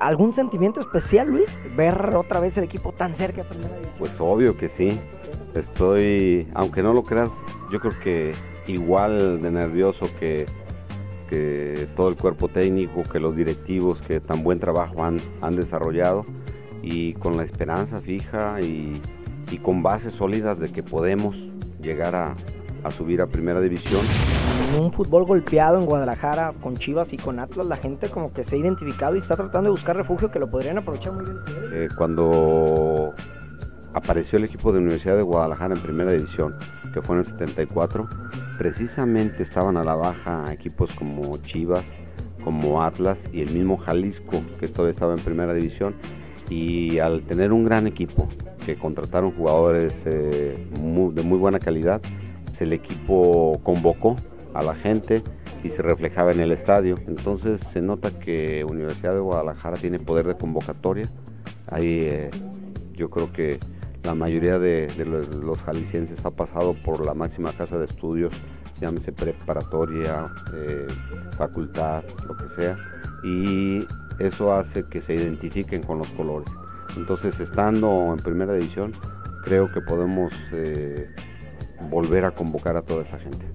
¿Algún sentimiento especial, Luis? Ver otra vez el equipo tan cerca de primera división. Pues obvio que sí. Estoy, aunque no lo creas, yo creo que igual de nervioso que, que todo el cuerpo técnico, que los directivos que tan buen trabajo han, han desarrollado y con la esperanza fija y, y con bases sólidas de que podemos llegar a, a subir a primera división. Un fútbol golpeado en Guadalajara con Chivas y con Atlas, la gente como que se ha identificado y está tratando de buscar refugio que lo podrían aprovechar muy bien. Eh, cuando apareció el equipo de Universidad de Guadalajara en primera división, que fue en el 74, precisamente estaban a la baja equipos como Chivas, como Atlas y el mismo Jalisco, que todavía estaba en primera división. Y al tener un gran equipo, que contrataron jugadores eh, de muy buena calidad, el equipo convocó a la gente y se reflejaba en el estadio. Entonces se nota que Universidad de Guadalajara tiene poder de convocatoria. Ahí eh, yo creo que la mayoría de, los jaliscienses ha pasado por la máxima casa de estudios, llámese preparatoria, eh, facultad, lo que sea, y eso hace que se identifiquen con los colores. Entonces, estando en primera división, creo que podemos eh, volver a convocar a toda esa gente.